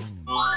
Mm.